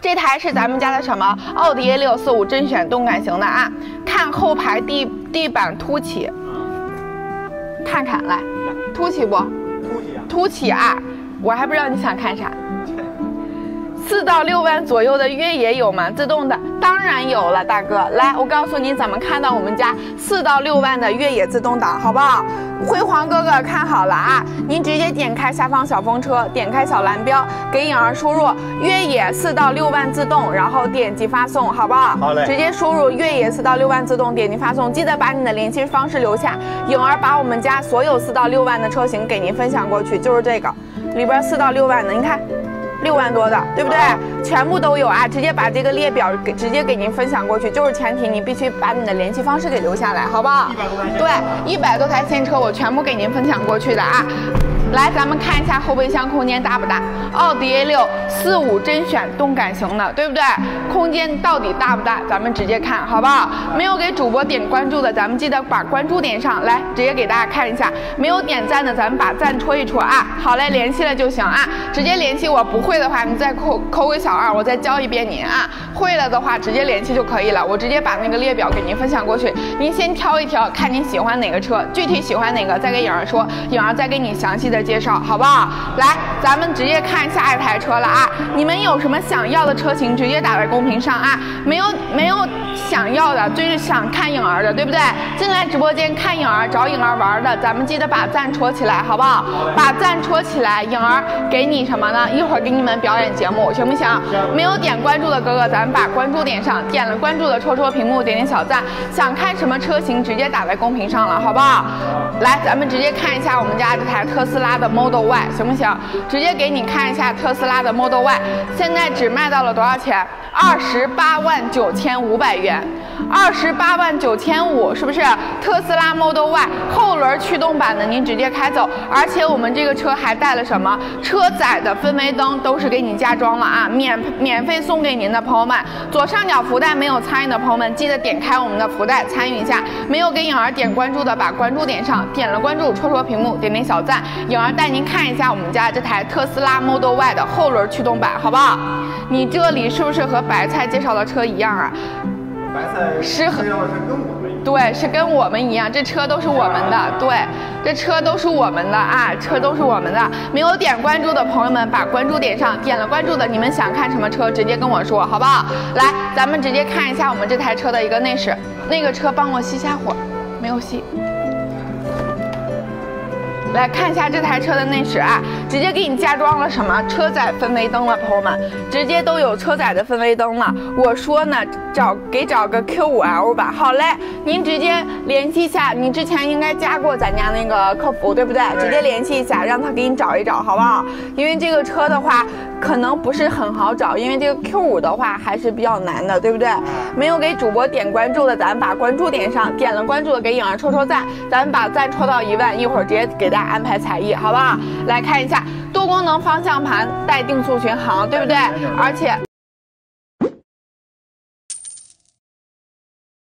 这台是咱们家的什么？奥迪 A 六四五甄选动感型的啊！看后排地地板凸起，看看来，凸起不？凸起啊！凸起啊！我还不知道你想看啥。四到六万左右的越野有吗？自动的当然有了，大哥。来，我告诉你怎么看到我们家四到六万的越野自动挡，好不好？辉煌哥哥看好了啊！您直接点开下方小风车，点开小蓝标，给颖儿输入越野四到六万自动，然后点击发送，好不好？好嘞。直接输入越野四到六万自动，点击发送，记得把你的联系方式留下。颖儿把我们家所有四到六万的车型给您分享过去，就是这个里边四到六万的，你看。六万多的，对不对？全部都有啊！直接把这个列表给直接给您分享过去，就是前提你必须把你的联系方式给留下来，好不好？对，一百多台新车我全部给您分享过去的啊！来，咱们看一下后备箱空间大不大？奥迪 A 六四五甄选动感型的，对不对？空间到底大不大？咱们直接看好不好？没有给主播点关注的，咱们记得把关注点上来，直接给大家看一下。没有点赞的，咱们把赞戳一戳啊！好嘞，联系了就行啊，直接联系我。不会的话，你再扣扣个小二，我再教一遍您啊。会了的话，直接联系就可以了。我直接把那个列表给您分享过去，您先挑一挑，看您喜欢哪个车，具体喜欢哪个再给颖儿说，颖儿再给你详细的。介绍好不好？来，咱们直接看下一台车了啊！你们有什么想要的车型，直接打在公屏上啊！没有没有想要的，就是想看颖儿的，对不对？进来直播间看颖儿、找颖儿玩的，咱们记得把赞戳起来，好不好？把赞戳起来，颖儿给你什么呢？一会儿给你们表演节目，行不行？没有点关注的哥哥，咱们把关注点上，点了关注的戳戳屏幕，点点小赞。想看什么车型，直接打在公屏上了，好不好？来，咱们直接看一下我们家这台特斯拉。的 Model Y 行不行？直接给你看一下特斯拉的 Model Y，现在只卖到了多少钱？二十八万九千五百元。二十八万九千五，是不是？特斯拉 Model Y 后轮驱动版的，您直接开走。而且我们这个车还带了什么？车载的氛围灯都是给你加装了啊，免免费送给您的朋友们。左上角福袋没有参与的朋友们，记得点开我们的福袋参与一下。没有给颖儿点关注的，把关注点上，点了关注，戳戳屏幕，点点小赞。颖儿带您看一下我们家这台特斯拉 Model Y 的后轮驱动版，好不好？你这里是不是和白菜介绍的车一样啊？白菜是和是跟我们对，是跟我们一样，这车都是我们的，对，这车都是我们的啊，车都是我们的。没有点关注的朋友们，把关注点上，点了关注的，你们想看什么车，直接跟我说，好不好？来，咱们直接看一下我们这台车的一个内饰，那个车帮我熄下火，没有熄。来看一下这台车的内饰啊，直接给你加装了什么车载氛围灯了，朋友们，直接都有车载的氛围灯了。我说呢，找给找个 Q 五 L 吧。好嘞，您直接联系一下，你之前应该加过咱家那个客服，对不对？直接联系一下，让他给你找一找，好不好？因为这个车的话，可能不是很好找，因为这个 Q5 的话还是比较难的，对不对？没有给主播点关注的，咱把关注点上，点了关注的给颖儿戳戳赞，咱们把赞戳到一万，一会儿直接给大家。安排才艺，好不好？来看一下多功能方向盘带定速巡航，对不对？而且。